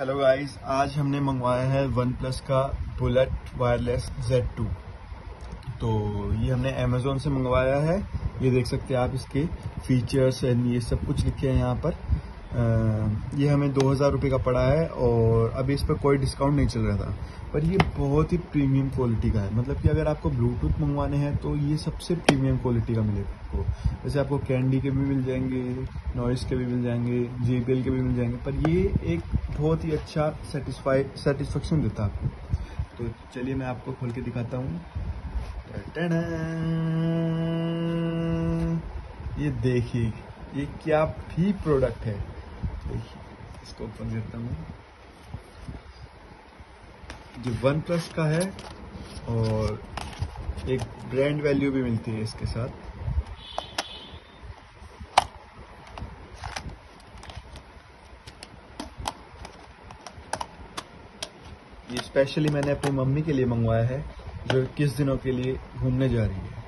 Hello guys आज हमने मंगवाया है वन प्लस का बुलेट वायरलेस जेड टू तो ये हमने अमेजोन से मंगवाया है। ये देख सकते हैं आप इसके फीचर्स एंड ये सब कुछ लिखे हैं यहाँ पर। ये हमें दो हज़ार रुपये का पड़ा है और अभी इस पर कोई डिस्काउंट नहीं चल रहा था। पर ये बहुत ही प्रीमियम क्वालिटी का है। मतलब कि अगर आपको ब्लूटूथ मंगवाने हैं तो ये सबसे प्रीमियम क्वालिटी का मिलेगा आपको। जैसे आपको कैंडी के भी मिल जाएँगे नॉइस के भी मिल जाएँगे जे के भी मिल जाएँगे, पर ये एक बहुत ही अच्छा सेटिस्फाई सेटिस्फेक्शन देता है आपको। तो चलिए मैं आपको खोल के दिखाता हूँ। ये देखिए, ये क्या भी प्रोडक्ट है। इसको ओपन करता हूँ। जो वन प्लस का है और एक ब्रांड वैल्यू भी मिलती है इसके साथ। ये स्पेशली मैंने अपनी मम्मी के लिए मंगवाया है, जो किस दिनों के लिए घूमने जा रही है।